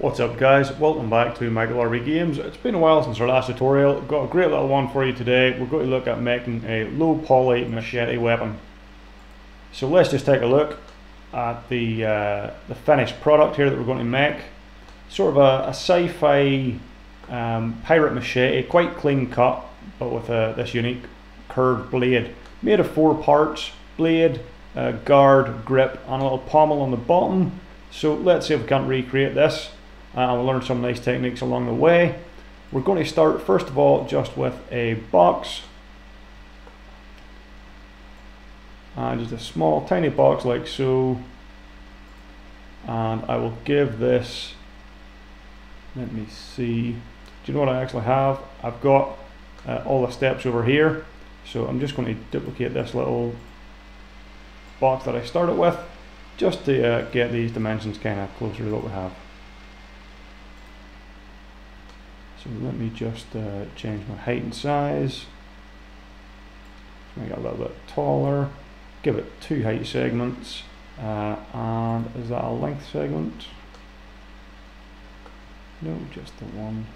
What's up guys, welcome back to Michael Arby Games. It's been a while since our last tutorial, got a great little one for you today. We're going to look at making a low poly machete weapon. So let's just take a look at the, uh, the finished product here that we're going to make. Sort of a, a sci-fi um, pirate machete, quite clean cut, but with a, this unique curved blade. Made of four parts, blade, uh, guard, grip and a little pommel on the bottom. So let's see if we can recreate this and we'll learn some nice techniques along the way. We're going to start first of all just with a box. And just a small tiny box like so. And I will give this, let me see, do you know what I actually have? I've got uh, all the steps over here. So I'm just going to duplicate this little box that I started with just to uh, get these dimensions kind of closer to what we have. So let me just uh, change my height and size. Make it a little bit taller. Give it two height segments. Uh, and is that a length segment? No, just the one.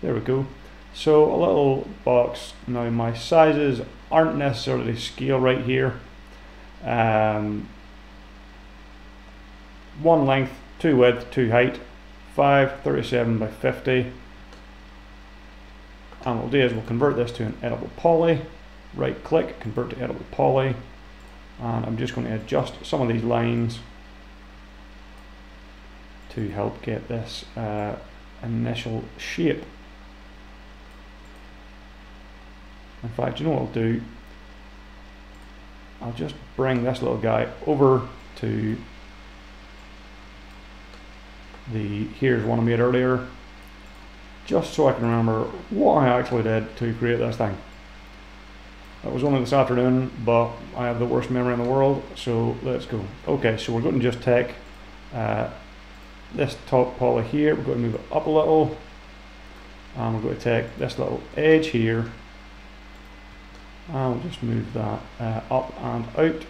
There we go. So a little box. Now my sizes aren't necessarily scale right here. Um, one length, two width, two height. 537 by 50 and what we'll do is we'll convert this to an editable poly. Right click convert to editable poly. And I'm just going to adjust some of these lines to help get this uh, initial shape. In fact you know what I'll do? I'll just bring this little guy over to the here's one I made earlier just so I can remember what I actually did to create this thing. That was only this afternoon, but I have the worst memory in the world, so let's go. Okay, so we're going to just take uh, this top poly here, we're going to move it up a little, and we're going to take this little edge here, and we'll just move that uh, up and out,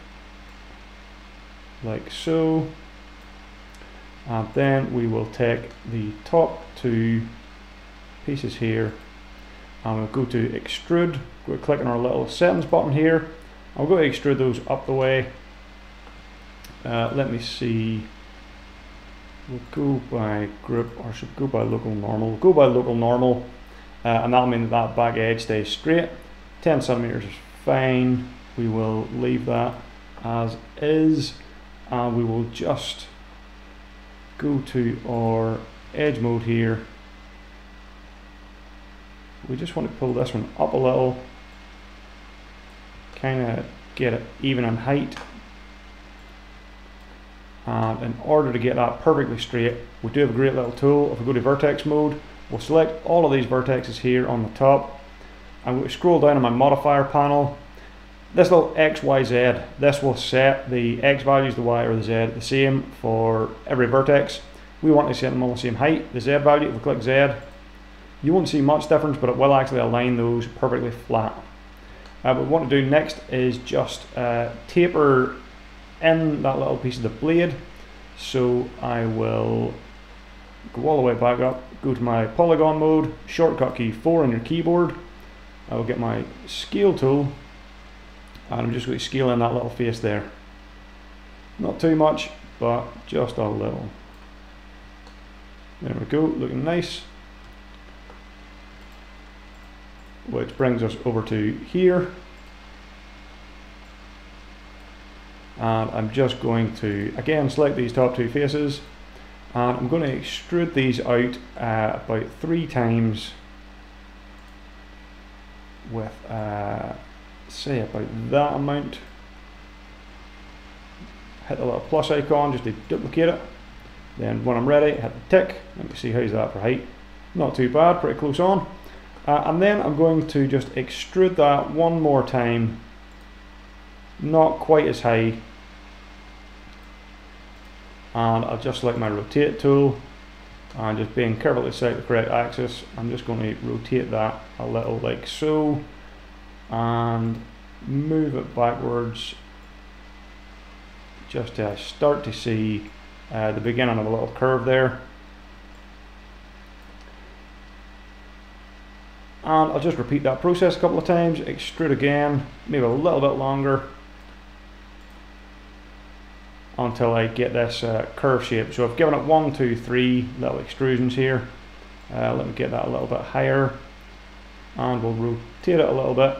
like so and then we will take the top two pieces here and we'll go to extrude. We'll click on our little settings button here. I'll go to extrude those up the way. Uh, let me see. We'll go by group or should go by local normal. We'll go by local normal uh, and that'll mean that that back edge stays straight. 10 centimeters is fine. We will leave that as is and we will just go to our edge mode here. We just want to pull this one up a little kind of get it even in height and in order to get that perfectly straight we do have a great little tool. If we go to vertex mode we'll select all of these vertexes here on the top. And we scroll down on my modifier panel this little X, Y, Z, this will set the X values, the Y or the Z the same for every vertex. We want to set them all the same height. The Z value, if we click Z, you won't see much difference, but it will actually align those perfectly flat. Uh, what we want to do next is just uh, taper in that little piece of the blade. So I will go all the way back up, go to my polygon mode, shortcut key 4 on your keyboard. I will get my scale tool and I'm just going to scale in that little face there. Not too much, but just a little. There we go, looking nice. Which brings us over to here. And I'm just going to, again, select these top two faces. And I'm going to extrude these out uh, about three times with uh, say about that amount. Hit the little plus icon just to duplicate it. Then when I'm ready, hit the tick. Let me see how's that for height. Not too bad, pretty close on. Uh, and then I'm going to just extrude that one more time. Not quite as high. And I'll just select my rotate tool and just being careful to select the correct axis, I'm just going to rotate that a little like so and move it backwards just to start to see uh, the beginning of a little curve there. And I'll just repeat that process a couple of times, extrude again, maybe a little bit longer until I get this uh, curve shape. So I've given it one, two, three little extrusions here. Uh, let me get that a little bit higher and we'll rotate it a little bit.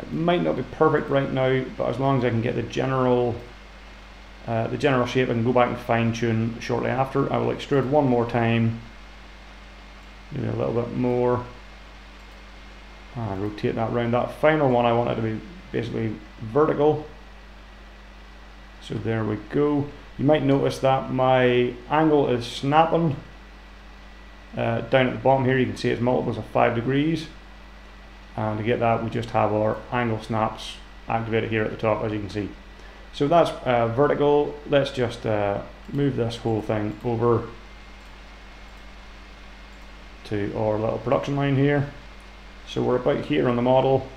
It might not be perfect right now, but as long as I can get the general uh, the general shape, I can go back and fine tune shortly after. I will extrude one more time, maybe a little bit more, and rotate that around. That final one I want it to be basically vertical. So there we go. You might notice that my angle is snapping. Uh, down at the bottom here you can see it's multiples of 5 degrees. And to get that we just have our angle snaps activated here at the top as you can see. So that's uh, vertical. Let's just uh, move this whole thing over to our little production line here. So we're about here on the model.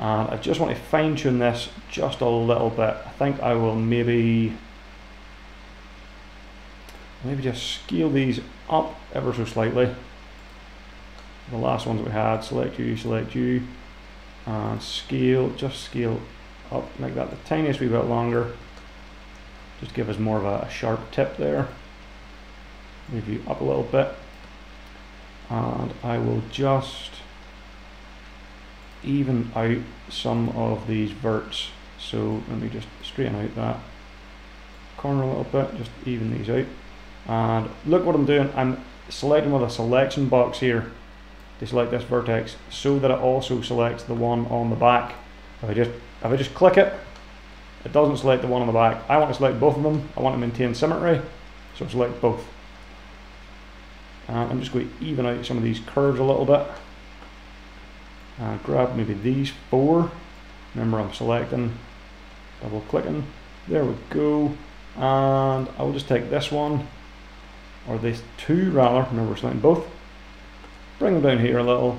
And I just want to fine tune this just a little bit. I think I will maybe maybe just scale these up ever so slightly. The last ones we had, select you, select you, and scale, just scale up make that, the tiniest wee bit longer. Just give us more of a, a sharp tip there. Move you up a little bit. And I will just even out some of these verts. So let me just straighten out that corner a little bit, just even these out. And look what I'm doing, I'm selecting with a selection box here to select this vertex so that it also selects the one on the back. If I just if I just click it, it doesn't select the one on the back. I want to select both of them. I want to maintain symmetry, so select both. And I'm just going to even out some of these curves a little bit. And grab maybe these four. Remember I'm selecting, double clicking. There we go. And I will just take this one, or these two rather, remember we're selecting both. Bring them down here a little.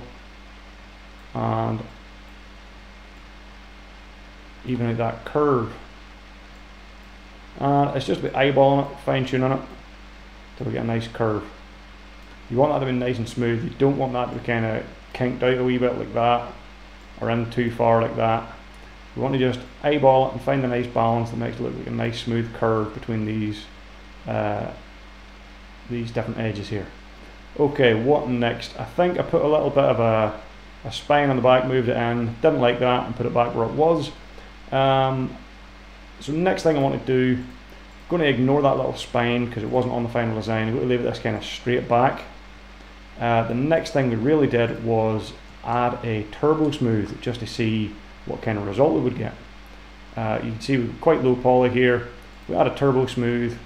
And even out that curve. And it's just about eyeballing it, fine tuning it, till we get a nice curve. You want that to be nice and smooth, you don't want that to be kind of kinked out a wee bit like that, or in too far like that. You want to just eyeball it and find a nice balance that makes it look like a nice smooth curve between these uh, these different edges here. Okay, what next? I think I put a little bit of a, a spine on the back, moved it in, didn't like that and put it back where it was. Um, so next thing I want to do, I'm going to ignore that little spine because it wasn't on the final design. I'm going to leave it this kind of straight back. Uh, the next thing we really did was add a turbo smooth just to see what kind of result we would get. Uh, you can see we're quite low poly here. We add a turbo smooth,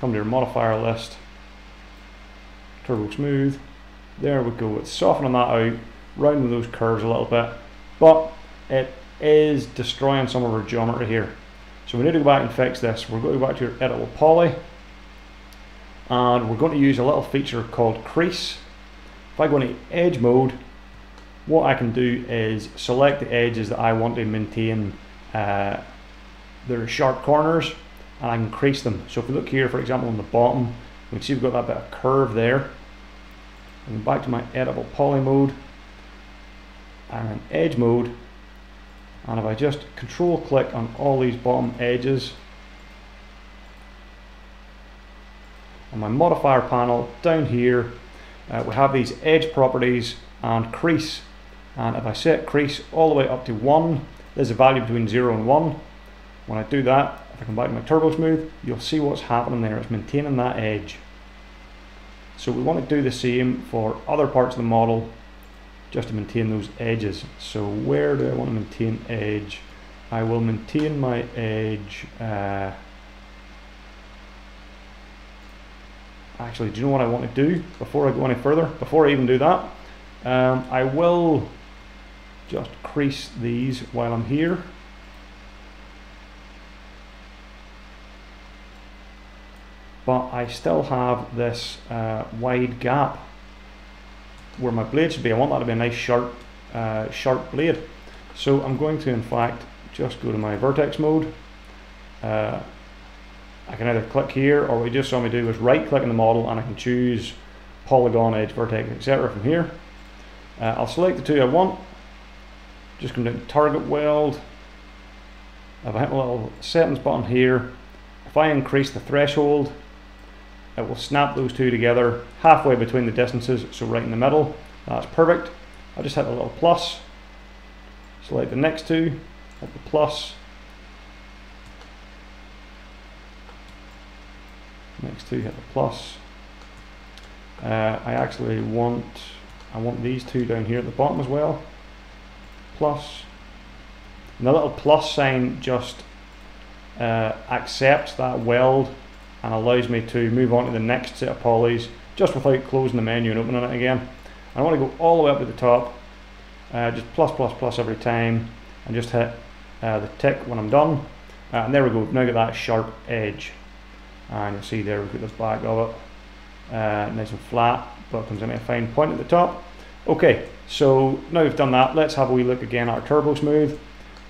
come to your modifier list, turbo smooth. There we go. It's softening that out, rounding those curves a little bit, but it is destroying some of our geometry here. So we need to go back and fix this. We're going to go back to your editable poly and we're going to use a little feature called crease. If I go into edge mode, what I can do is select the edges that I want to maintain uh, their sharp corners and I can crease them. So if we look here, for example, on the bottom, we can see we've got that bit of curve there. And I'm back to my editable poly mode. And edge mode, and if I just control click on all these bottom edges on my modifier panel down here uh, we have these edge properties and crease. And if I set crease all the way up to 1 there's a value between 0 and 1 when I do that if I come back to my turbo smooth you'll see what's happening there it's maintaining that edge so we want to do the same for other parts of the model just to maintain those edges. So where do I want to maintain edge? I will maintain my edge. Uh, actually, do you know what I want to do before I go any further? Before I even do that, um, I will just crease these while I'm here. But I still have this uh, wide gap where my blade should be. I want that to be a nice sharp, uh, sharp blade. So I'm going to in fact just go to my vertex mode uh, I can either click here or what you just saw me do was right click on the model and I can choose polygon, edge, vertex, etc. from here. Uh, I'll select the two I want, just come to target weld. If I hit a little settings button here, if I increase the threshold, it will snap those two together halfway between the distances, so right in the middle. That's perfect. I just hit a little plus, select the next two, hit the plus, next two hit the plus. Uh, I actually want I want these two down here at the bottom as well. Plus. And the little plus sign just uh, accepts that weld and allows me to move on to the next set of polys just without closing the menu and opening it again. I want to go all the way up to the top, uh, just plus plus plus every time and just hit uh, the tick when I'm done. Uh, and there we go, now got that sharp edge. And you'll see there we've got the back of it, uh, nice and flat, but comes in a fine point at the top. Okay, so now we've done that, let's have a wee look again at our Turbo Smooth.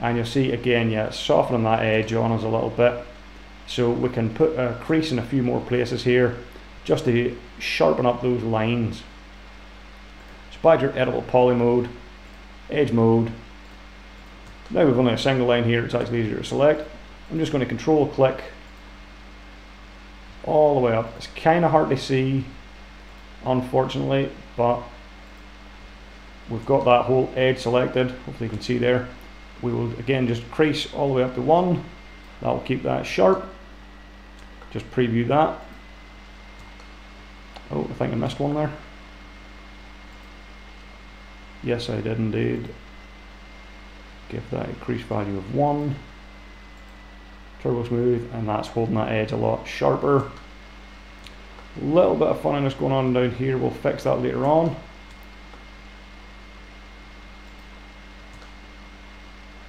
And you'll see again, yeah, softening that edge on us a little bit. So we can put a crease in a few more places here just to sharpen up those lines. Your editable poly mode, edge mode. Now we've only a single line here, it's actually easier to select. I'm just going to control click all the way up. It's kind of hard to see, unfortunately, but we've got that whole edge selected. Hopefully you can see there. We will again just crease all the way up to one. That will keep that sharp. Just preview that. Oh, I think I missed one there. Yes, I did indeed. Give that a crease value of 1. Turbo Smooth, and that's holding that edge a lot sharper. A little bit of funniness going on down here, we'll fix that later on.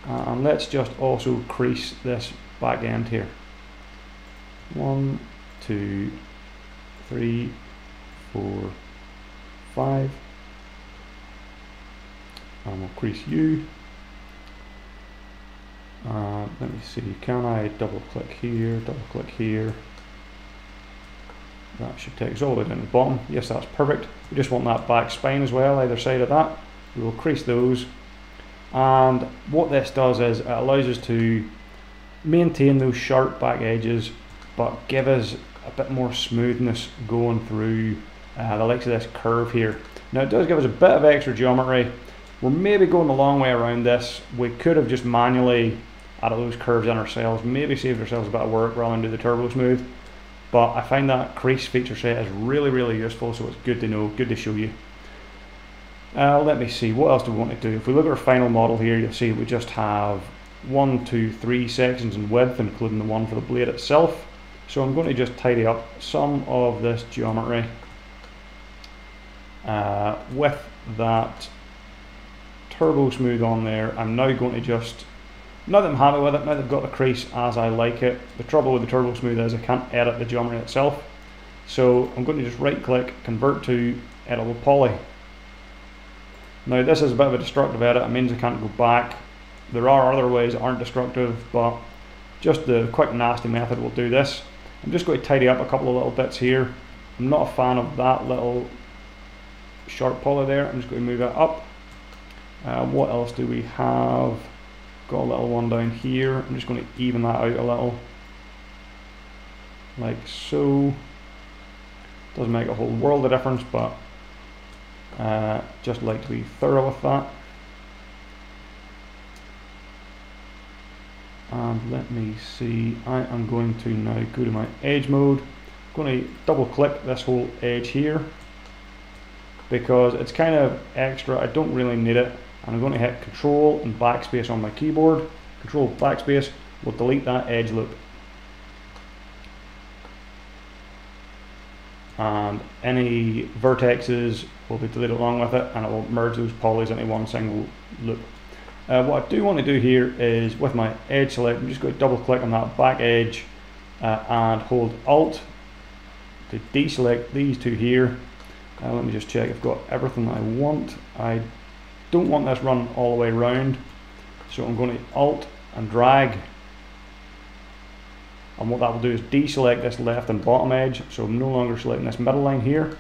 and let's just also crease this back end here. One, two, three, four, five. And we'll crease you. Uh, let me see, can I double click here, double click here. That should take us all the way down the bottom. Yes, that's perfect. We just want that back spine as well, either side of that. We will crease those. And what this does is it allows us to maintain those sharp back edges, but give us a bit more smoothness going through uh, the likes of this curve here. Now it does give us a bit of extra geometry. We're maybe going the long way around this. We could have just manually added those curves in ourselves, maybe saved ourselves a bit of work rather than do the turbo smooth. But I find that crease feature set is really, really useful, so it's good to know, good to show you. Uh, let me see, what else do we want to do? If we look at our final model here, you'll see we just have one, two, three sections in width, including the one for the blade itself. So I'm going to just tidy up some of this geometry uh, with that turbo smooth on there. I'm now going to just, now that I'm happy with it, now that I've got the crease as I like it, the trouble with the turbo smooth is I can't edit the geometry itself. So I'm going to just right click, convert to editable poly. Now this is a bit of a destructive edit, it means I can't go back. There are other ways that aren't destructive, but just the quick nasty method will do this. I'm just going to tidy up a couple of little bits here. I'm not a fan of that little sharp poly there. I'm just going to move that up. Uh, what else do we have? Got a little one down here. I'm just going to even that out a little. Like so. Doesn't make a whole world of difference, but uh, just like to be thorough with that. And let me see, I am going to now go to my edge mode. I'm going to double click this whole edge here because it's kind of extra, I don't really need it. And I'm going to hit control and backspace on my keyboard. Control backspace will delete that edge loop. and any vertexes will be deleted along with it and it will merge those polys into one single loop. Uh, what I do want to do here is with my edge select, I'm just going to double click on that back edge uh, and hold alt to deselect these two here. Uh, let me just check I've got everything I want. I don't want this run all the way around so I'm going to alt and drag And what that will do is deselect this left and bottom edge. So I'm no longer selecting this middle line here.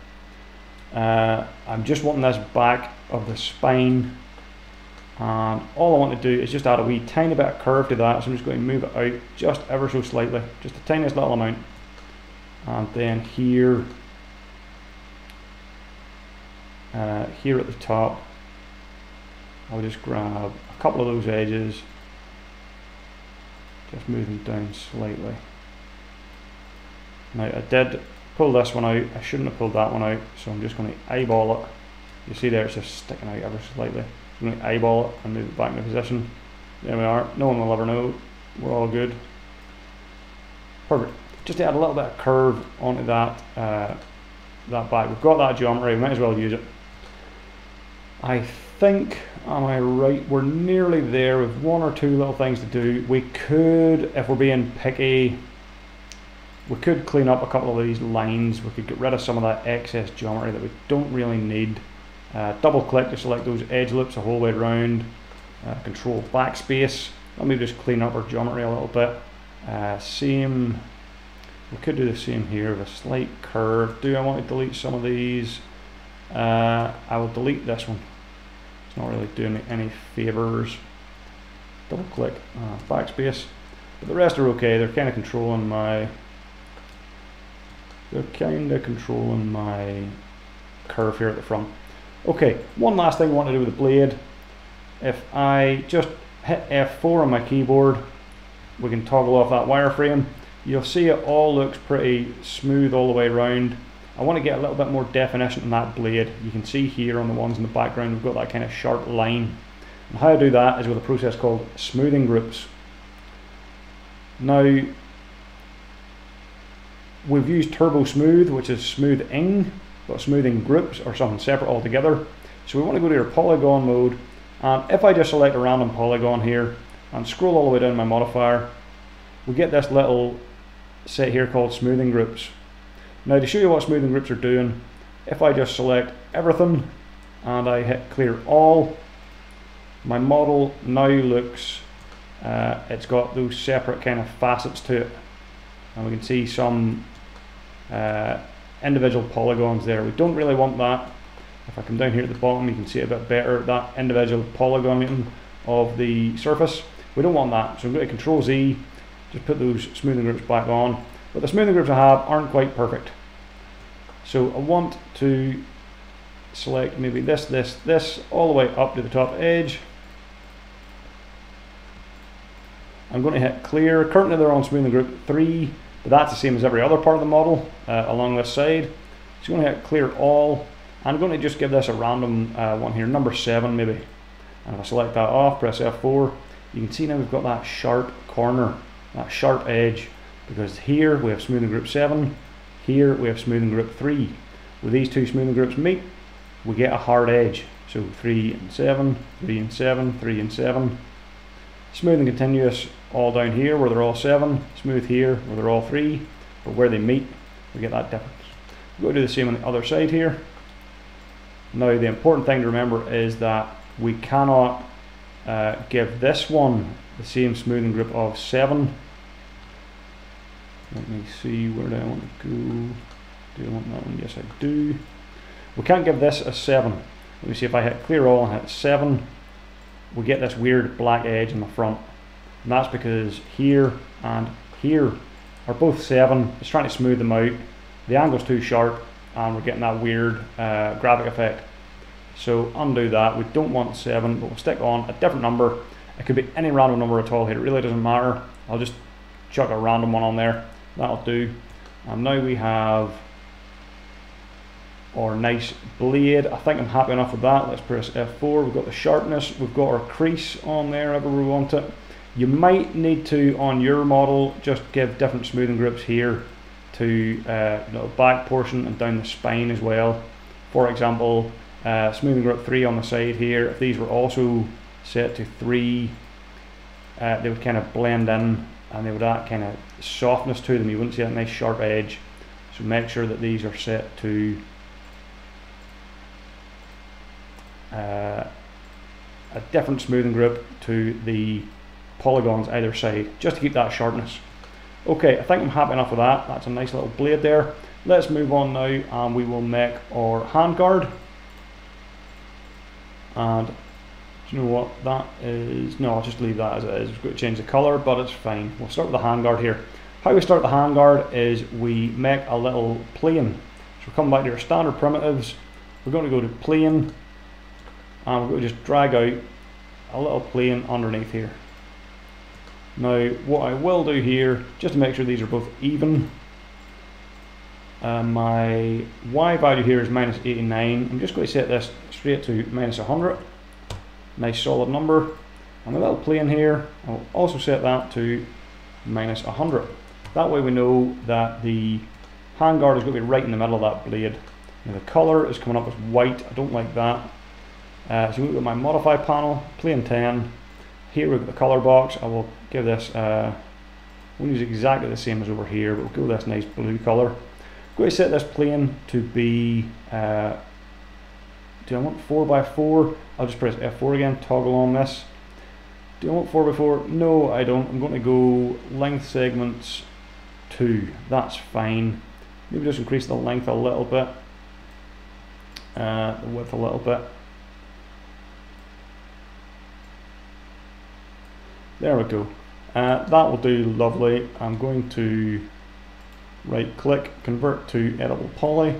Uh, I'm just wanting this back of the spine. And all I want to do is just add a wee tiny bit of curve to that. So I'm just going to move it out just ever so slightly, just the tiniest little amount. And then here, uh, here at the top, I'll just grab a couple of those edges, just move them down slightly. Now I did pull this one out, I shouldn't have pulled that one out, so I'm just going to eyeball it. You see there it's just sticking out ever so slightly. I'm going to eyeball it and move it back into position. There we are, no one will ever know, we're all good. Perfect. Just to add a little bit of curve onto that, uh, that back. We've got that geometry, we might as well use it. I think, am I right, we're nearly there with one or two little things to do. We could, if we're being picky, we could clean up a couple of these lines. We could get rid of some of that excess geometry that we don't really need. Uh, double click to select those edge loops the whole way around. Uh, control backspace. Let me just clean up our geometry a little bit. Uh, same, we could do the same here with a slight curve. Do I want to delete some of these? Uh, I will delete this one. It's not really doing me any favors. Double click, uh, backspace. But the rest are okay. They're kind of controlling my they're kind of controlling my curve here at the front. Okay, one last thing I want to do with the blade. If I just hit F4 on my keyboard, we can toggle off that wireframe. You'll see it all looks pretty smooth all the way around. I want to get a little bit more definition in that blade. You can see here on the ones in the background, we've got that kind of sharp line. And how I do that is with a process called smoothing groups. Now, we've used Turbo Smooth, which is smoothing, but smoothing groups or something separate altogether. So we want to go to our polygon mode. And if I just select a random polygon here and scroll all the way down my modifier, we get this little set here called smoothing groups. Now to show you what smoothing groups are doing, if I just select everything and I hit clear all, my model now looks, uh, it's got those separate kind of facets to it. And we can see some uh, individual polygons there. We don't really want that. If I come down here at the bottom, you can see a bit better, that individual polygon of the surface. We don't want that, so I'm going to Control Z, just put those smoothing groups back on. But the smoothing groups I have aren't quite perfect. So I want to select maybe this, this, this, all the way up to the top edge. I'm going to hit clear. Currently they're on smoothing group 3. But that's the same as every other part of the model uh, along this side. So going to clear all. I'm going to just give this a random uh, one here, number 7 maybe. And if I select that off, press F4, you can see now we've got that sharp corner, that sharp edge. Because here we have smoothing group 7, here we have smoothing group 3. With these two smoothing groups meet, we get a hard edge. So 3 and 7, 3 and 7, 3 and 7. Smooth and continuous all down here where they're all 7, smooth here where they're all 3, but where they meet we get that difference. We'll do the same on the other side here. Now the important thing to remember is that we cannot uh, give this one the same smoothing group of 7. Let me see where do I want to go. Do I want that one? Yes I do. We can't give this a 7. Let me see if I hit clear all and hit 7 we get this weird black edge in the front. And that's because here and here are both 7. It's trying to smooth them out. The angle's too sharp and we're getting that weird uh, graphic effect. So undo that. We don't want 7, but we'll stick on a different number. It could be any random number at all here. It really doesn't matter. I'll just chuck a random one on there. That'll do. And now we have our nice blade. I think I'm happy enough with that. Let's press F4. We've got the sharpness. We've got our crease on there if we want it. You might need to, on your model, just give different smoothing groups here to uh, the back portion and down the spine as well. For example, uh, smoothing group 3 on the side here, if these were also set to 3, uh, they would kind of blend in and they would add kind of softness to them. You wouldn't see that nice sharp edge. So make sure that these are set to uh, a different smoothing group to the polygons either side just to keep that sharpness. Okay, I think I'm happy enough with that. That's a nice little blade there. Let's move on now and we will make our handguard. And do you know what that is? No, I'll just leave that as it is. We've got to change the colour, but it's fine. We'll start with the handguard here. How we start the handguard is we make a little plane. So we're coming back to our standard primitives. We're going to go to plane and we're going to just drag out a little plane underneath here. Now what I will do here, just to make sure these are both even, uh, my Y value here is minus 89. I'm just going to set this straight to minus 100. Nice solid number. And a little plane here, I'll also set that to minus 100. That way we know that the handguard is going to be right in the middle of that blade. Now the colour is coming up as white, I don't like that. Uh, so we've got my modify panel, plane 10. Here we've got the colour box, I will give this, uh, we'll use exactly the same as over here, but we'll go this nice blue colour. I'm going to set this plane to be, uh, do I want 4x4? I'll just press F4 again, toggle on this. Do I want 4x4? No, I don't. I'm going to go length segments 2. That's fine. Maybe just increase the length a little bit, uh, the width a little bit. There we go. Uh, that will do lovely. I'm going to right click, convert to editable poly.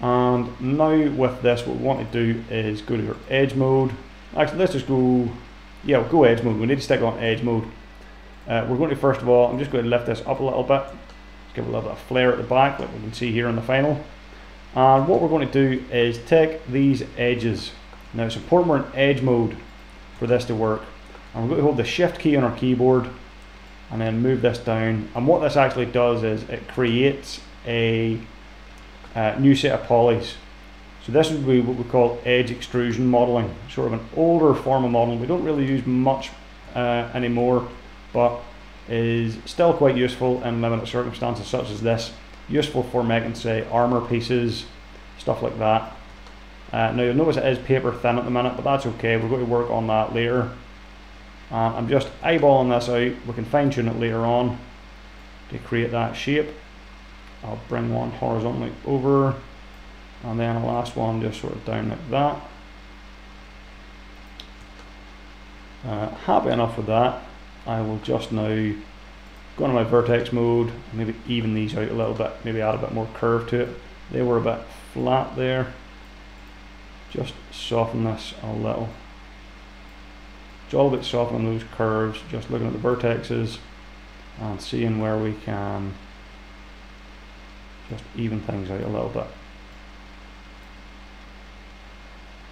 And now with this, what we want to do is go to edge mode. Actually, let's just go, yeah, we'll go edge mode. We need to stick on edge mode. Uh, we're going to, first of all, I'm just going to lift this up a little bit. Just give a little bit of flare at the back, like we can see here in the final. And what we're going to do is take these edges. Now it's important we're in edge mode for this to work. And we're going to hold the shift key on our keyboard and then move this down. And what this actually does is it creates a uh, new set of polys. So this would be what we call edge extrusion modeling, sort of an older form of modeling. We don't really use much uh, anymore, but is still quite useful in limited circumstances such as this. Useful for making, say, armor pieces, stuff like that. Uh, now you'll notice it is paper thin at the minute, but that's okay. We're going to work on that later. Uh, I'm just eyeballing this out. We can fine tune it later on to create that shape. I'll bring one horizontally over and then a last one just sort of down like that. Uh, happy enough with that. I will just now go into my vertex mode, maybe even these out a little bit, maybe add a bit more curve to it. They were a bit flat there. Just soften this a little. It's all about softening those curves, just looking at the vertexes and seeing where we can just even things out a little bit.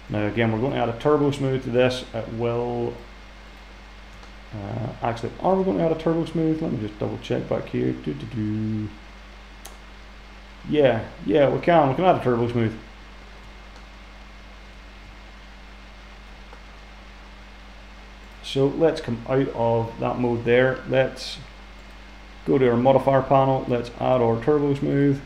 Now again, we're going to add a turbo smooth to this. It will uh, actually, are we going to add a turbo smooth? Let me just double check back here. Doo -doo -doo. Yeah, yeah, we can. We can add a turbo smooth. So let's come out of that mode there. Let's go to our modifier panel. Let's add our turbo smooth.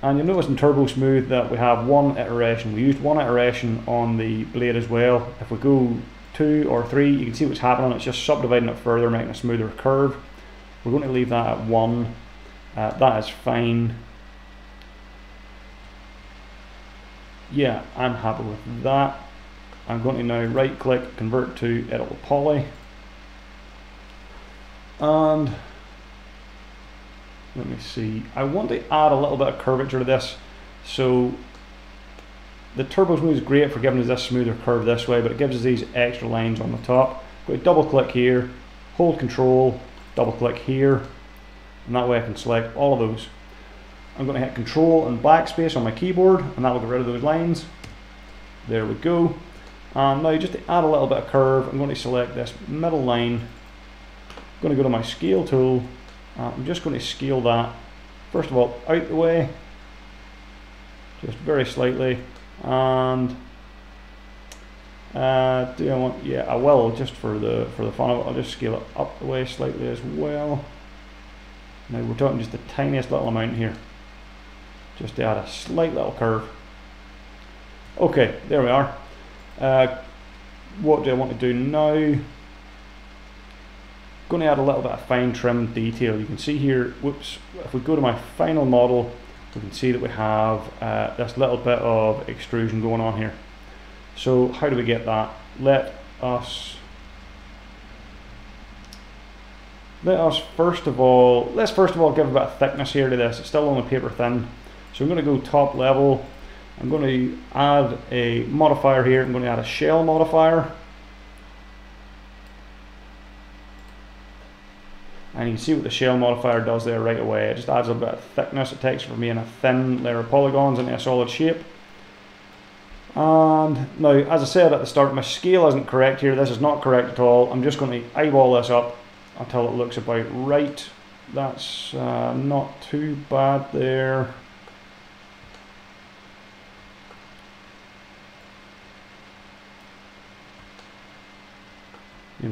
And you'll notice in Turbo Smooth that we have one iteration. We used one iteration on the blade as well. If we go two or three, you can see what's happening. It's just subdividing it further, making a smoother curve. We're going to leave that at one. Uh, that is fine. Yeah, I'm happy with that. I'm going to now right click, convert to editable poly. And let me see. I want to add a little bit of curvature to this. So the turbo smooth is great for giving us this smoother curve this way, but it gives us these extra lines on the top. Go double click here, hold control, double click here, and that way I can select all of those. I'm going to hit control and backspace on my keyboard, and that will get rid of those lines. There we go. And now just to add a little bit of curve, I'm going to select this middle line. I'm going to go to my scale tool. Uh, I'm just going to scale that, first of all, out the way, just very slightly, and uh, do I want, yeah, I will, just for the for the fun of it, I'll just scale it up the way slightly as well. Now we're talking just the tiniest little amount here, just to add a slight little curve. Okay, there we are. Uh, what do I want to do now? going to add a little bit of fine trim detail. You can see here, whoops, if we go to my final model, we can see that we have uh, this little bit of extrusion going on here. So how do we get that? Let us let us first of all let's first of all give a bit of thickness here to this. It's still only paper thin. So I'm going to go top level. I'm going to add a modifier here. I'm going to add a shell modifier. and you can see what the shell modifier does there right away. It just adds a bit of thickness. It takes from being a thin layer of polygons into a solid shape. And now, as I said at the start, my scale isn't correct here. This is not correct at all. I'm just going to eyeball this up until it looks about right. That's uh, not too bad there.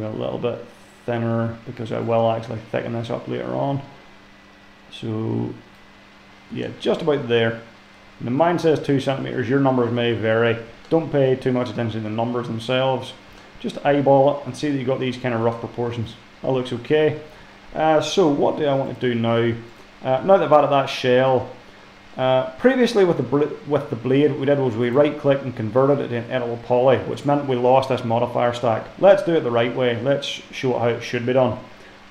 A little bit thinner because I will actually thicken this up later on. So yeah, just about there. The mine says two centimeters, your numbers may vary. Don't pay too much attention to the numbers themselves. Just eyeball it and see that you've got these kind of rough proportions. That looks okay. Uh, so what do I want to do now? Uh, now that I've added that shell, uh, previously with the with the blade, what we did was we right click and converted it to editable poly, which meant we lost this modifier stack. Let's do it the right way. Let's show how it should be done.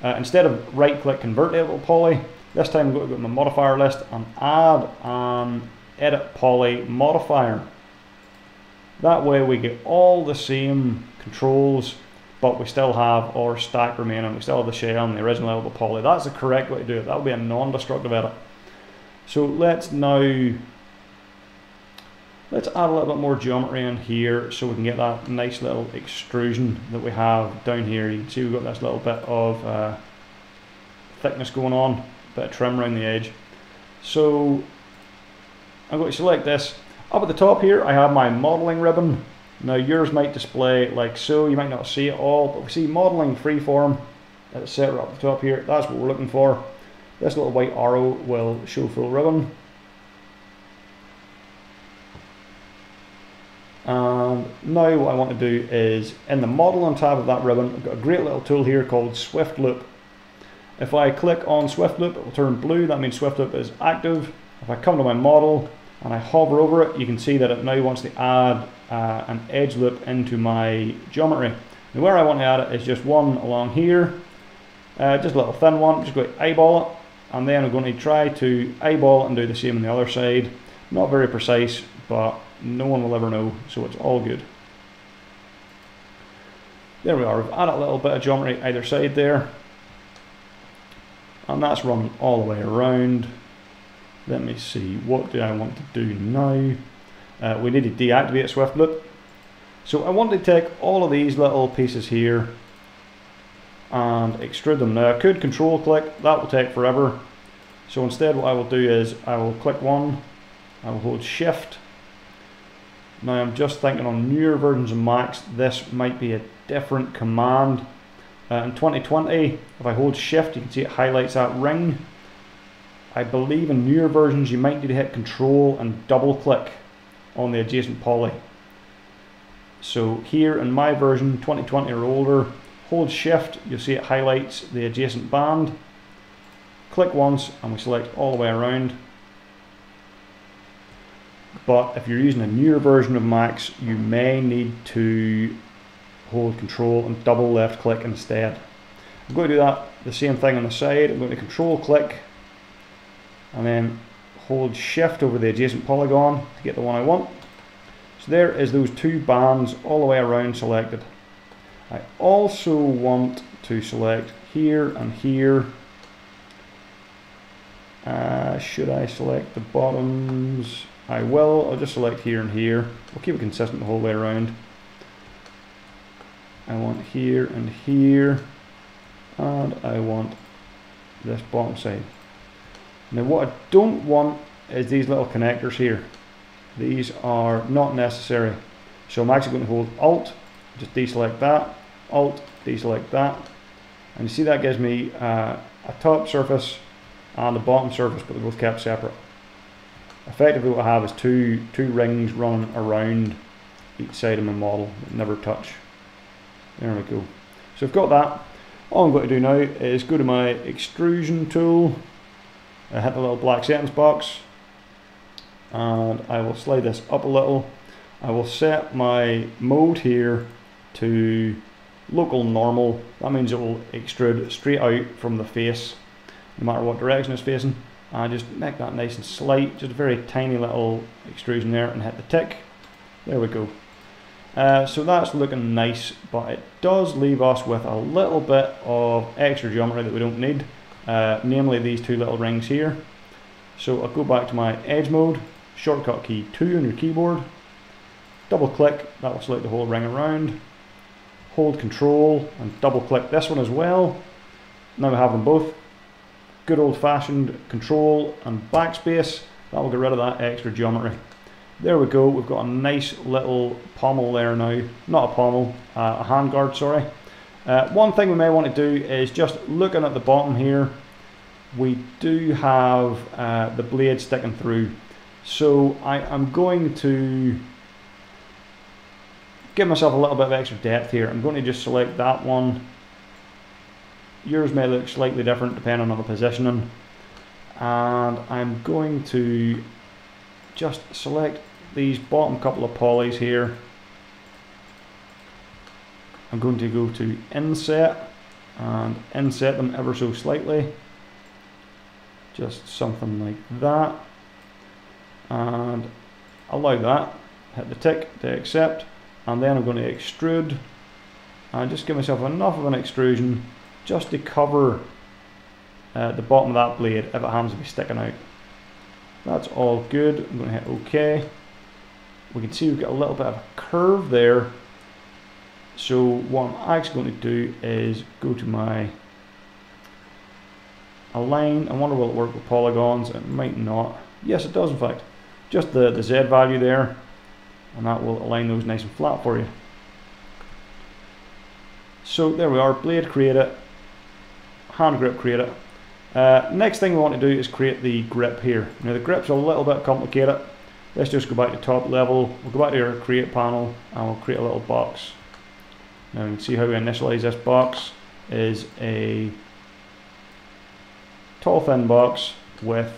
Uh, instead of right click convert to editable poly, this time I'm going to go to my modifier list and add an edit poly modifier. That way we get all the same controls, but we still have our stack remaining. We still have the shell and the original editable poly. That's the correct way to do it. That would be a non-destructive edit. So let's now let's add a little bit more geometry in here so we can get that nice little extrusion that we have down here. You can see we've got this little bit of uh, thickness going on, a bit of trim around the edge. So I'm going to select this. Up at the top here I have my modeling ribbon. Now yours might display like so, you might not see it all, but we see modeling freeform. etc. up the top here. That's what we're looking for. This little white arrow will show full ribbon. And now what I want to do is in the model on top of that ribbon, I've got a great little tool here called Swift Loop. If I click on Swift Loop, it will turn blue. That means Swift Loop is active. If I come to my model and I hover over it, you can see that it now wants to add uh, an edge loop into my geometry. And where I want to add it is just one along here, uh, just a little thin one. Just go eyeball it and then I'm going to try to eyeball and do the same on the other side. Not very precise, but no one will ever know, so it's all good. There we are, we've added a little bit of geometry either side there. And that's run all the way around. Let me see, what do I want to do now? Uh, we need to deactivate Swift. So I want to take all of these little pieces here and extrude them. Now I could control click, that will take forever. So instead what I will do is I will click one, I will hold shift. Now I'm just thinking on newer versions of Max this might be a different command. Uh, in 2020 if I hold shift you can see it highlights that ring. I believe in newer versions you might need to hit control and double click on the adjacent poly. So here in my version 2020 or older Hold shift, you'll see it highlights the adjacent band. Click once and we select all the way around. But if you're using a newer version of Max, you may need to hold control and double left click instead. I'm going to do that the same thing on the side. I'm going to control click and then hold shift over the adjacent polygon to get the one I want. So there is those two bands all the way around selected. I also want to select here and here. Uh, should I select the bottoms? I will. I'll just select here and here. We'll keep it consistent the whole way around. I want here and here. And I want this bottom side. Now what I don't want is these little connectors here. These are not necessary. So I'm actually going to hold Alt, just deselect that, Alt, deselect that. And you see that gives me uh, a top surface and a bottom surface, but they're both kept separate. Effectively what I have is two, two rings run around each side of my model that never touch. There we go. So I've got that. All I'm going to do now is go to my extrusion tool, I hit the little black settings box, and I will slide this up a little. I will set my mode here to local normal. That means it will extrude straight out from the face, no matter what direction it's facing. And just make that nice and slight, just a very tiny little extrusion there and hit the tick. There we go. Uh, so that's looking nice, but it does leave us with a little bit of extra geometry that we don't need, uh, namely these two little rings here. So I'll go back to my edge mode, shortcut key 2 on your keyboard, double click, that will select the whole ring around, hold control and double click this one as well. Now we have them both. Good old fashioned control and backspace, that will get rid of that extra geometry. There we go, we've got a nice little pommel there now. Not a pommel, uh, a handguard, sorry. Uh, one thing we may want to do is just looking at the bottom here, we do have uh, the blade sticking through. So I am going to give myself a little bit of extra depth here. I'm going to just select that one. Yours may look slightly different depending on the positioning. And I'm going to just select these bottom couple of polys here. I'm going to go to inset and inset them ever so slightly. Just something like that. And allow that. Hit the tick to accept. And then I'm going to extrude and just give myself enough of an extrusion just to cover uh, the bottom of that blade if it happens to be sticking out. That's all good. I'm going to hit OK we can see we've got a little bit of a curve there. So what I'm actually going to do is go to my align. I wonder will it work with polygons? It might not. Yes, it does in fact. Just the, the Z value there, and that will align those nice and flat for you. So there we are, blade created, hand grip created. Uh, next thing we want to do is create the grip here. Now the grip's a little bit complicated. Let's just go back to top level. We'll go back to our create panel and we'll create a little box. Now you can see how we initialize this box is a tall thin box with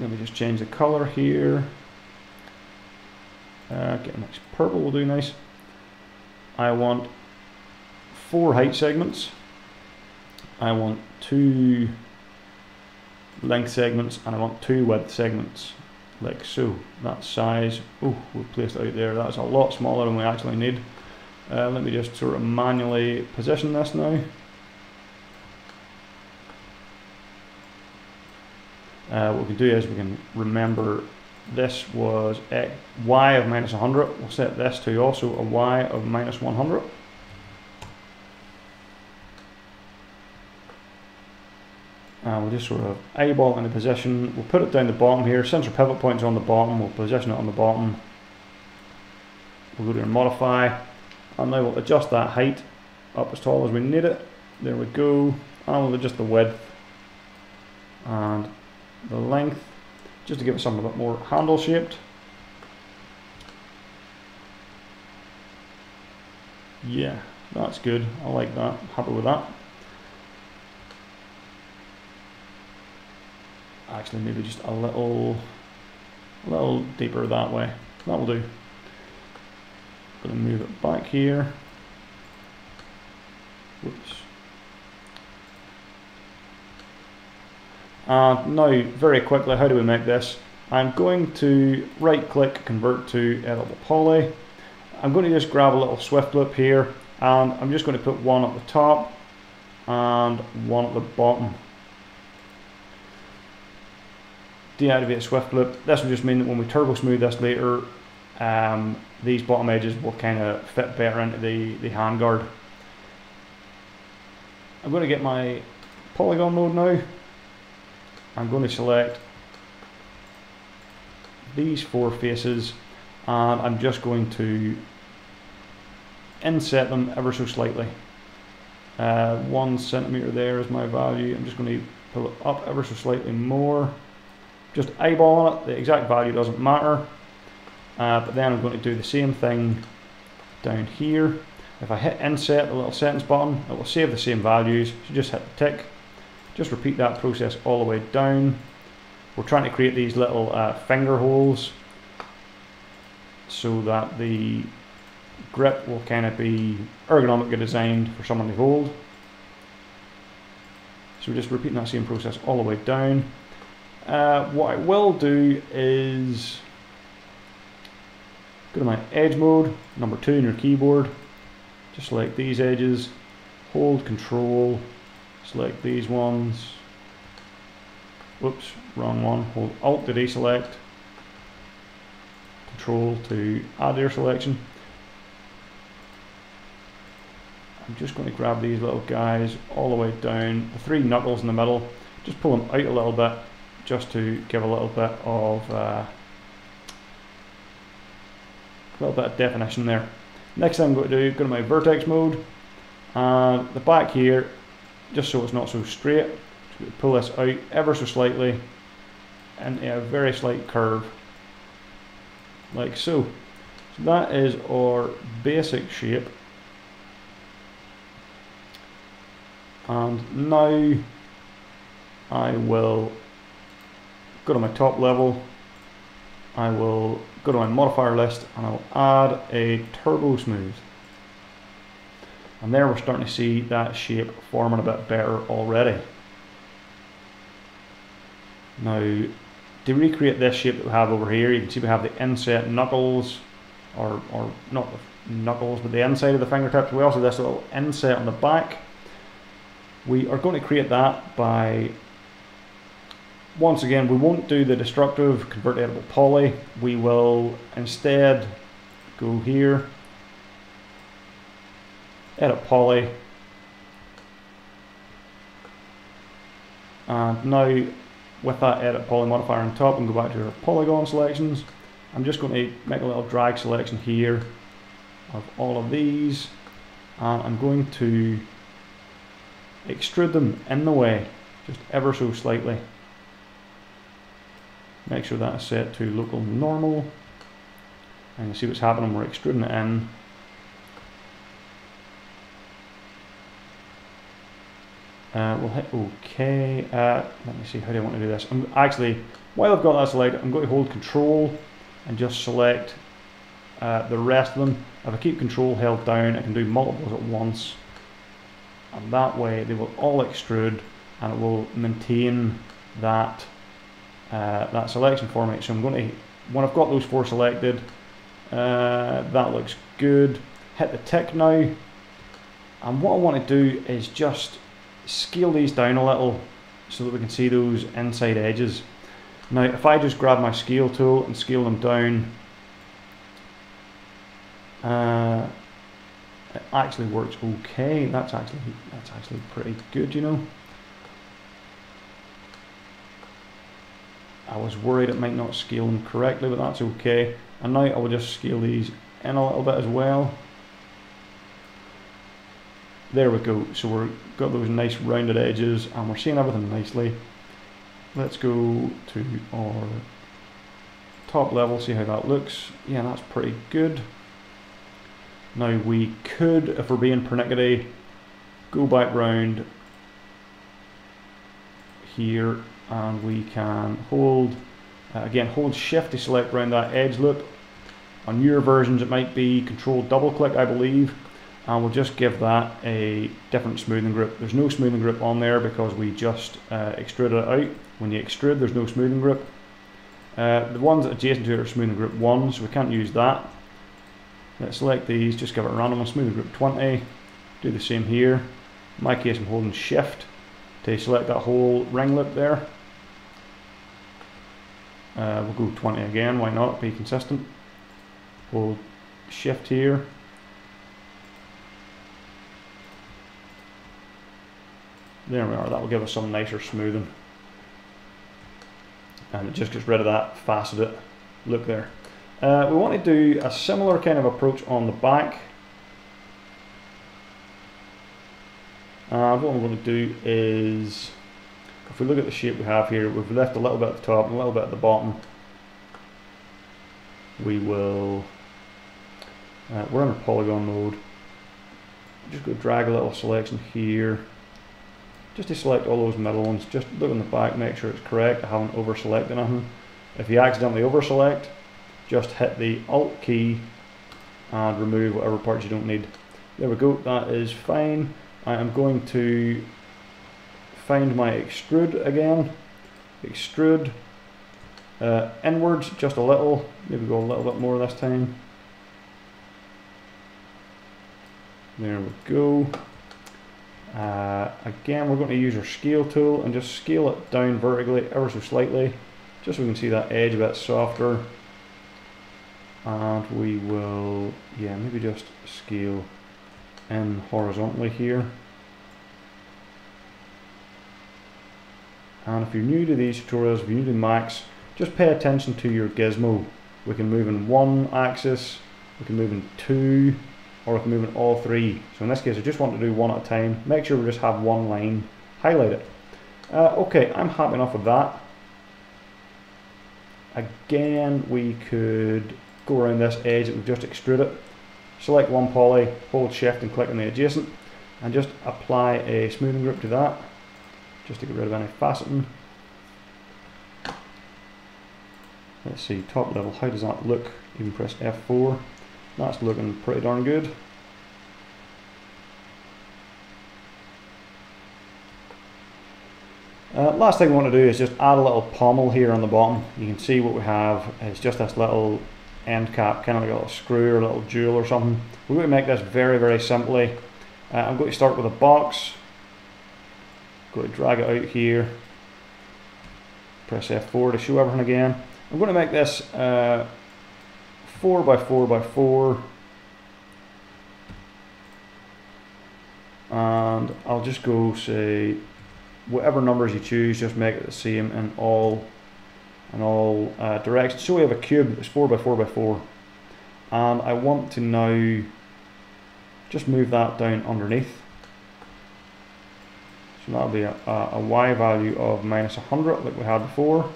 let me just change the color here. Uh, get a nice purple will do nice. I want four height segments. I want two length segments and I want two width segments. Like so that size oh we placed it out there. That's a lot smaller than we actually need. Uh, let me just sort of manually position this now uh, what we can do is we can remember this was a y of minus 100 we'll set this to also a y of minus 100 And we'll just sort of eyeball in the position. We'll put it down the bottom here. Center pivot points on the bottom. We'll position it on the bottom. We'll go to modify. And now we'll adjust that height up as tall as we need it. There we go. And we'll adjust the width and the length just to give it something a bit more handle shaped. Yeah, that's good. I like that. Happy with that. actually maybe just a little a little deeper that way that will do gonna move it back here Whoops. And now very quickly how do we make this I'm going to right click convert to editable poly I'm going to just grab a little swift loop here and I'm just going to put one at the top and one at the bottom deactivate a swift loop. This will just mean that when we turbo smooth this later, um, these bottom edges will kind of fit better into the, the handguard. I'm going to get my polygon mode now. I'm going to select these four faces and I'm just going to inset them ever so slightly. Uh, one centimeter there is my value. I'm just going to pull it up ever so slightly more just eyeballing it, the exact value doesn't matter. Uh, but then I'm going to do the same thing down here. If I hit inset, the little settings button, it will save the same values. So just hit the tick. Just repeat that process all the way down. We're trying to create these little uh, finger holes so that the grip will kind of be ergonomically designed for someone to hold. So we're just repeating that same process all the way down. Uh, what I will do is go to my edge mode, number two in your keyboard, just select these edges, hold control, select these ones, whoops, wrong one, hold alt to deselect, control to add your selection. I'm just going to grab these little guys all the way down, the three knuckles in the middle, just pull them out a little bit just to give a little bit of uh, a little bit of definition there. Next thing I'm going to do, go to my vertex mode, and the back here, just so it's not so straight, pull this out ever so slightly into a very slight curve, like so. So that is our basic shape. And now I will go to my top level, I will go to my modifier list and I'll add a turbo smooth. And there we're starting to see that shape forming a bit better already. Now, to recreate this shape that we have over here, you can see we have the inset knuckles, or, or not knuckles, but the inside of the fingertips. We also have this little inset on the back. We are going to create that by once again, we won't do the destructive convert editable poly. We will instead go here, edit poly, uh, and now with that edit poly modifier on top and go back to our polygon selections, I'm just going to make a little drag selection here of all of these and I'm going to extrude them in the way just ever so slightly Make sure that is set to local normal. And you see what's happening, we're extruding it in. Uh, we'll hit OK. Uh, let me see, how do I want to do this? I'm actually, while I've got that selected, I'm going to hold Control and just select uh, the rest of them. If I keep Control held down, I can do multiples at once. And that way they will all extrude and it will maintain that uh, that selection format. So I'm going to, when I've got those four selected, uh, that looks good. Hit the tick now. And what I want to do is just scale these down a little so that we can see those inside edges. Now if I just grab my scale tool and scale them down, uh, it actually works okay. That's actually that's actually pretty good, you know. I was worried it might not scale them correctly, but that's okay. And now I will just scale these in a little bit as well. There we go. So we've got those nice rounded edges and we're seeing everything nicely. Let's go to our top level, see how that looks. Yeah, that's pretty good. Now we could, if we're being pernickety, go back round here and we can hold, uh, again, hold shift to select around that edge loop. On newer versions it might be control double click I believe and we'll just give that a different smoothing group. There's no smoothing group on there because we just uh, extruded it out. When you extrude there's no smoothing group. Uh, the ones adjacent to it are smoothing group 1 so we can't use that. Let's select these, just give it a random smoothing group 20. Do the same here. In my case I'm holding shift to select that whole ring loop there. Uh, we'll go 20 again, why not, be consistent. Hold shift here. There we are, that will give us some nicer smoothing. And it just gets rid of that faceted look there. Uh, we want to do a similar kind of approach on the back. And what I'm going to do is if we look at the shape we have here, we've left a little bit at the top and a little bit at the bottom. We will, uh, we're under polygon mode. just go drag a little selection here just to select all those middle ones just look in the back make sure it's correct. I haven't over selected anything. If you accidentally over select just hit the alt key and remove whatever parts you don't need. There we go. That is fine. I am going to find my extrude again. Extrude uh, inwards just a little. Maybe go a little bit more this time. There we go. Uh, again, we're going to use our scale tool and just scale it down vertically ever so slightly, just so we can see that edge a bit softer. And we will, yeah, maybe just scale in horizontally here. And if you're new to these tutorials, if you're new to Max, just pay attention to your gizmo. We can move in one axis, we can move in two, or we can move in all three. So in this case I just want to do one at a time. Make sure we just have one line, highlight it. Uh, okay, I'm happy enough with that. Again, we could go around this edge that we've just extruded. Select one poly, hold shift and click on the adjacent and just apply a smoothing group to that just to get rid of any faceting. Let's see, top level, how does that look? You can press F4 that's looking pretty darn good. Uh, last thing we want to do is just add a little pommel here on the bottom. You can see what we have is just this little end cap, kind of like a little screw or a little jewel or something. We're going to make this very, very simply. Uh, I'm going to start with a box. Go to drag it out here. Press F4 to show everything again. I'm going to make this uh, 4 by 4 by 4 and I'll just go say whatever numbers you choose just make it the same in all in all uh, directions. So we have a cube that's 4 by 4 by 4 and I want to now just move that down underneath. So that'll be a y value of minus 100 like we had before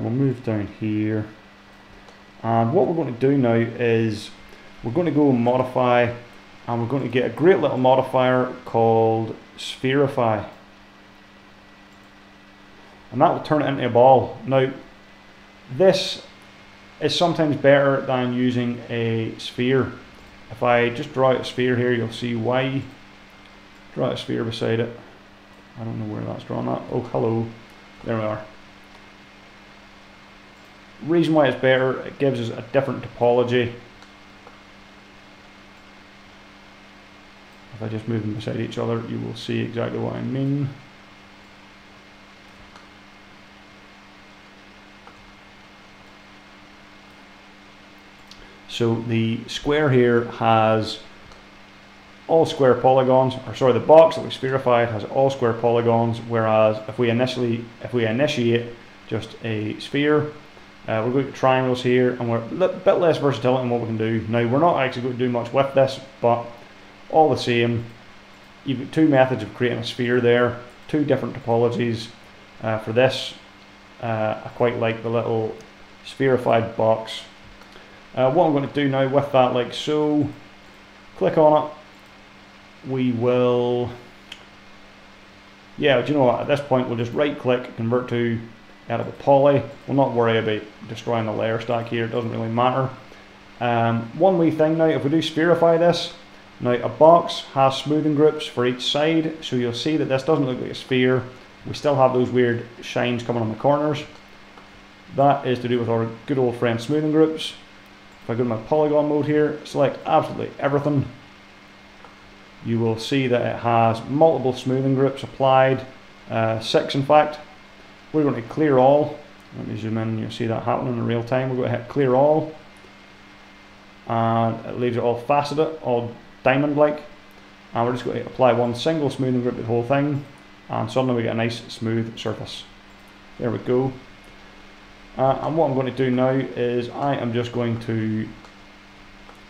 We'll move down here. And what we're going to do now is we're going to go modify and we're going to get a great little modifier called Spherify. And that will turn it into a ball. Now, this is sometimes better than using a sphere. If I just draw a sphere here, you'll see why. Draw a sphere beside it. I don't know where that's drawn at. Oh, hello. There we are reason why it's better, it gives us a different topology. If I just move them beside each other, you will see exactly what I mean. So the square here has all square polygons, or sorry, the box that we spherified has all square polygons, whereas if we initially, if we initiate just a sphere, uh, we're going triangles here and we're a bit less versatility in what we can do. Now we're not actually going to do much with this, but all the same, you've got two methods of creating a sphere there, two different topologies. Uh, for this, uh, I quite like the little spherified box. Uh, what I'm going to do now with that, like so, click on it, we will, yeah, do you know what, at this point we'll just right click, convert to editable poly. We'll not worry about destroying the layer stack here, it doesn't really matter. Um, one wee thing now, if we do spherify this, now a box has smoothing groups for each side, so you'll see that this doesn't look like a sphere. We still have those weird shines coming on the corners. That is to do with our good old friend smoothing groups. If I go to my polygon mode here, select absolutely everything, you will see that it has multiple smoothing groups applied, uh, six in fact, we're going to clear all. Let me zoom in, you'll see that happening in real time. We're going to hit clear all. And it leaves it all faceted, all diamond-like. And we're just going to apply one single smoothing group to the whole thing. And suddenly we get a nice smooth surface. There we go. Uh, and what I'm going to do now is I am just going to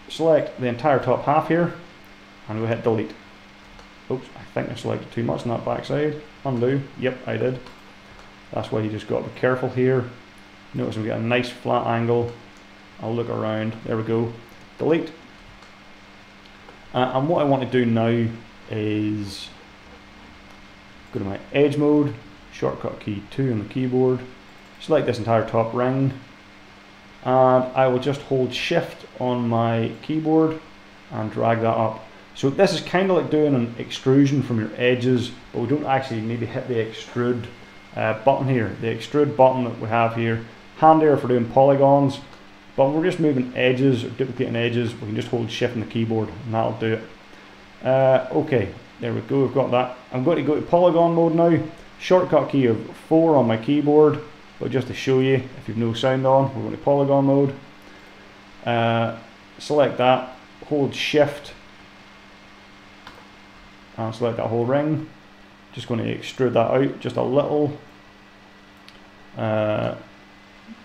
select the entire top half here and go hit delete. Oops, I think I selected too much on that back side. Undo. Yep, I did. That's why you just got to be careful here. Notice we get a nice flat angle. I'll look around. There we go. Delete. Uh, and what I want to do now is go to my edge mode, shortcut key 2 on the keyboard, select this entire top ring, and I will just hold shift on my keyboard and drag that up. So this is kind of like doing an extrusion from your edges, but we don't actually to hit the extrude uh, button here. The extrude button that we have here, handier for doing polygons, but we're just moving edges or duplicating edges, we can just hold shift on the keyboard and that'll do it. Uh, okay, there we go, we've got that. I'm going to go to polygon mode now. Shortcut key of 4 on my keyboard, but just to show you, if you've no sound on, we're going to polygon mode. Uh, select that, hold shift, and select that whole ring. Just going to extrude that out just a little. Uh,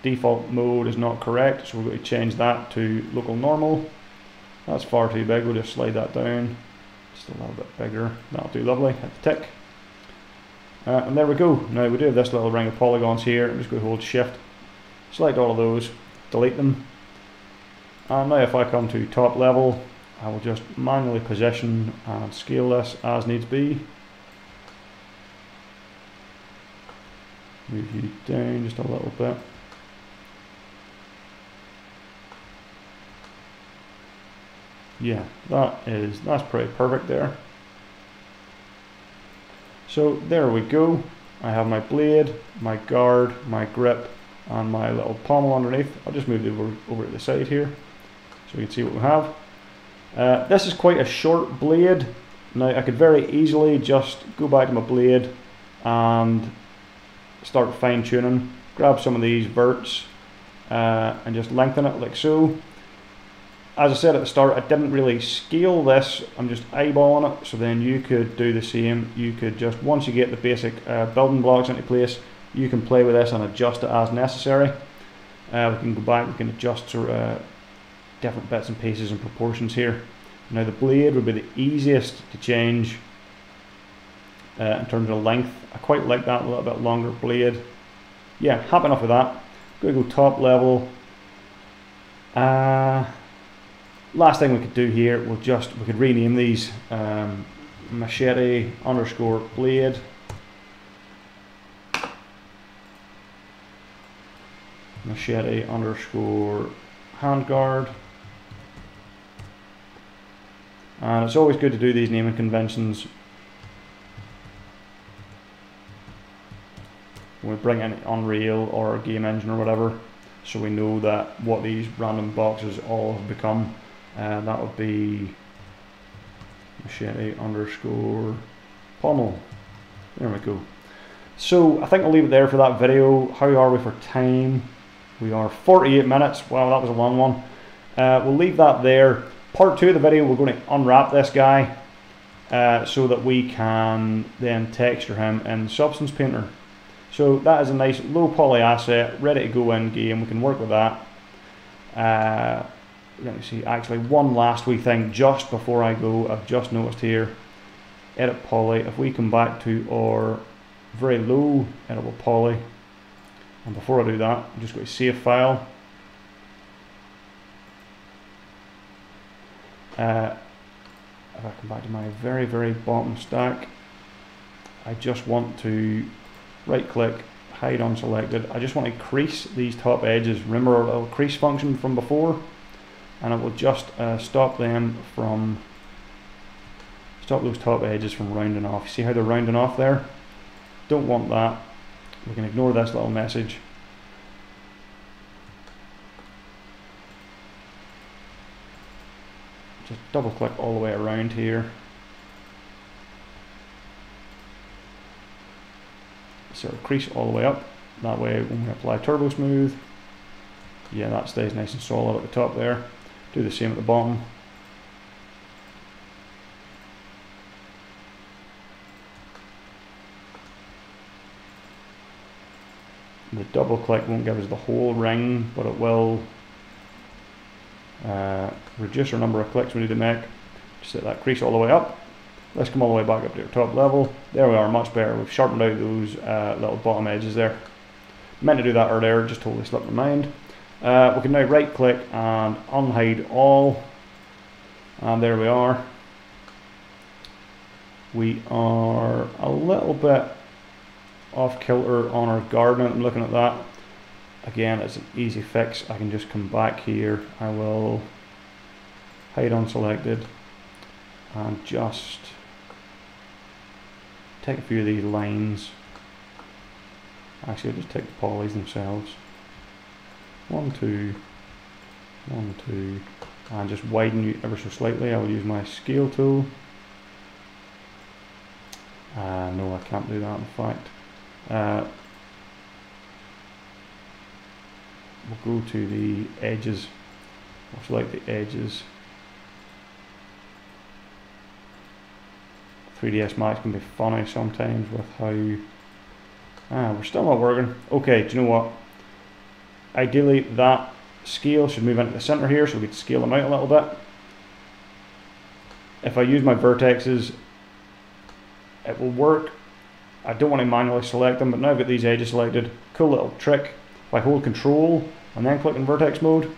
default mode is not correct, so we're going to change that to local normal. That's far too big, we'll just slide that down just a little bit bigger. That'll do lovely, hit the tick. Uh, and there we go. Now we do have this little ring of polygons here. I'm just going to hold shift, select all of those, delete them. And now if I come to top level, I will just manually position and scale this as needs be. Move you down just a little bit. Yeah, that is, that's pretty perfect there. So there we go. I have my blade, my guard, my grip, and my little pommel underneath. I'll just move it over, over to the side here so you can see what we have. Uh, this is quite a short blade. Now I could very easily just go back to my blade and start fine tuning. Grab some of these verts uh, and just lengthen it like so as I said at the start, I didn't really scale this, I'm just eyeballing it, so then you could do the same. You could just, once you get the basic uh, building blocks into place, you can play with this and adjust it as necessary. Uh, we can go back, we can adjust sort of different bits and pieces and proportions here. Now the blade would be the easiest to change uh, in terms of length. I quite like that, a little bit longer blade. Yeah, happy enough with that. To go top level. Uh, last thing we could do here, we'll just, we could rename these um, machete underscore blade. Machete underscore handguard. And it's always good to do these naming conventions we bring in Unreal or Game Engine or whatever so we know that what these random boxes all have become uh, that would be machete underscore pommel. There we go. So I think I'll leave it there for that video. How are we for time? We are 48 minutes. Wow, that was a long one. Uh, we'll leave that there. Part two of the video, we're going to unwrap this guy uh, so that we can then texture him in Substance Painter. So that is a nice low poly asset, ready to go in game. We can work with that. Uh, let me see, actually one last wee thing just before I go, I've just noticed here, edit poly, if we come back to our very low editable poly, and before I do that, I'm just going to save file. Uh, if I come back to my very, very bottom stack, I just want to right click, hide unselected. I just want to crease these top edges. Remember our little crease function from before? and it will just uh, stop them from stop those top edges from rounding off. See how they're rounding off there? Don't want that. We can ignore this little message. Just double click all the way around here. Sort of crease all the way up. That way when we apply turbo smooth, yeah that stays nice and solid at the top there. Do the same at the bottom. The double click won't give us the whole ring, but it will uh, reduce our number of clicks we need to make. Set that crease all the way up. Let's come all the way back up to our top level. There we are, much better. We've sharpened out those uh, little bottom edges there. Meant to do that earlier, just totally slipped my mind. Uh, we can now right click and unhide all. And there we are. We are a little bit off kilter on our garden. I'm looking at that. Again, it's an easy fix. I can just come back here. I will hide unselected and just take a few of these lines. Actually, I'll just take the polys themselves. One, two, one, two, and just widen you ever so slightly. I will use my scale tool. Uh, no, I can't do that in fact. Uh, we'll go to the edges. We'll select the edges. 3ds Max can be funny sometimes with how ah, we're still not working. Okay do you know what? Ideally that scale should move into the center here so we could scale them out a little bit. If I use my vertexes it will work. I don't want to manually select them but now I've got these edges selected. Cool little trick. If I hold control and then click in vertex mode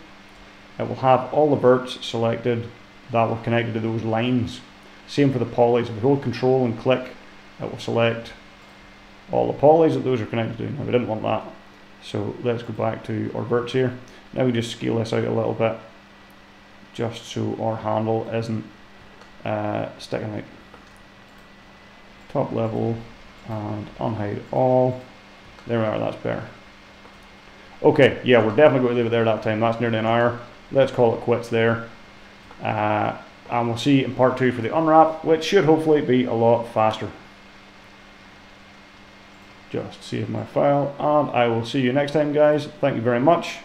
it will have all the verts selected that were connected to those lines same for the polys. If we hold control and click, it will select all the polys that those are connected to. Now we didn't want that. So let's go back to our verts here. Now we just scale this out a little bit just so our handle isn't uh, sticking out. Top level and unhide all. There we are, that's better. Okay, yeah, we're definitely going to leave it there that time. That's nearly an hour. Let's call it quits there. Uh, and we'll see in part two for the unwrap, which should hopefully be a lot faster. Just save my file, and I will see you next time, guys. Thank you very much.